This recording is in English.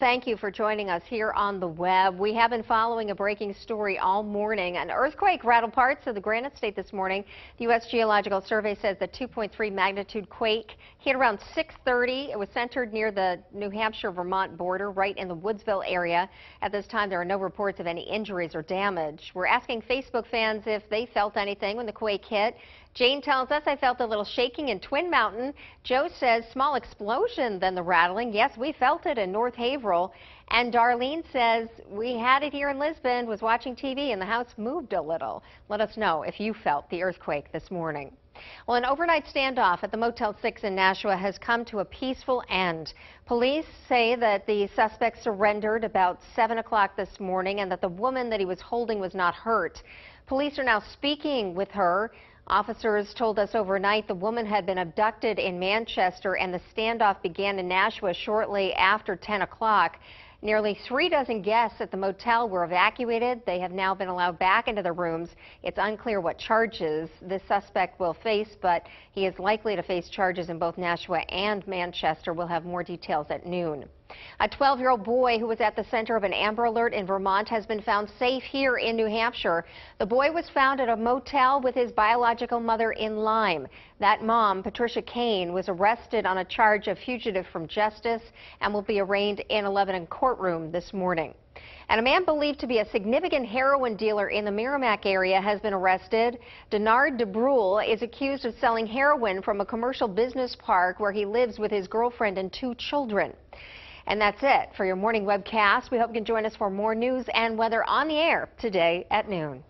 Thank you for joining us here on the web. We have been following a breaking story all morning. An earthquake rattled parts of the Granite State this morning. The U.S. Geological Survey says the 2.3 magnitude quake hit around 6:30. It was centered near the New Hampshire-Vermont border, right in the Woodsville area. At this time, there are no reports of any injuries or damage. We're asking Facebook fans if they felt anything when the quake hit. Jane tells us I felt a little shaking in Twin Mountain. Joe says small explosion than the rattling. Yes, we felt it in North Haverhill. And Darlene says we had it here in Lisbon, was watching TV, and the house moved a little. Let us know if you felt the earthquake this morning. Well, an overnight standoff at the Motel 6 in Nashua has come to a peaceful end. Police say that the suspect surrendered about 7 o'clock this morning and that the woman that he was holding was not hurt. Police are now speaking with her. Officers told us overnight the woman had been abducted in Manchester and the standoff began in Nashua shortly after 10 o'clock. Nearly three dozen guests at the motel were evacuated. They have now been allowed back into their rooms. It's unclear what charges this suspect will face, but he is likely to face charges in both Nashua and Manchester. We'll have more details at noon. A 12-year-old boy who was at the center of an Amber Alert in Vermont has been found safe here in New Hampshire. The boy was found at a motel with his biological mother in Lyme. That mom, Patricia Kane, was arrested on a charge of fugitive from justice and will be arraigned in a Lebanon courtroom this morning. And a man believed to be a significant heroin dealer in the Merrimack area has been arrested. Denard DeBrule is accused of selling heroin from a commercial business park where he lives with his girlfriend and two children. And that's it for your morning webcast. We hope you can join us for more news and weather on the air today at noon.